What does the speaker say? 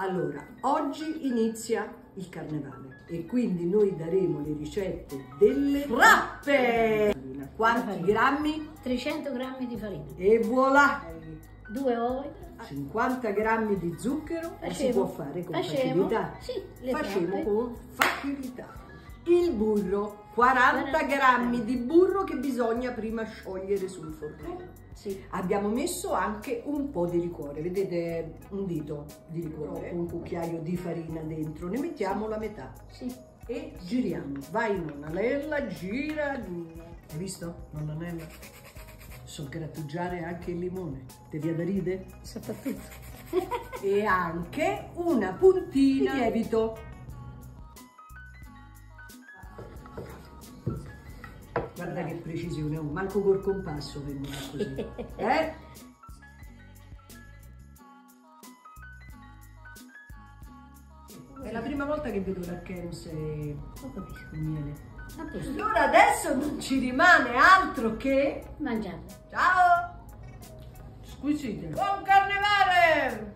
Allora, oggi inizia il carnevale e quindi noi daremo le ricette delle frappe. Quanti grammi? 300 grammi di farina, E voilà! due uova, 50 grammi di zucchero ma si può fare con Facciamo. facilità. Sì, le Facciamo con facilità. Il burro, 40 40 grammi di burro che bisogna prima sciogliere sul fornello. sì, Abbiamo messo anche un po' di liquore, vedete un dito di liquore, un cucchiaio di farina dentro, ne mettiamo la metà sì, e giriamo. Vai nonnanella, gira. Hai visto nonnanella? So grattugiare anche il limone, ti viene da ridere? soprattutto. E anche una puntina di lievito. Guarda che precisione, oh, manco col compasso vengono così. Eh? È la prima volta che vedo la Kems e il miele. Allora adesso non ci rimane altro che... Mangiate. Ciao! Squisite! Buon carnevale!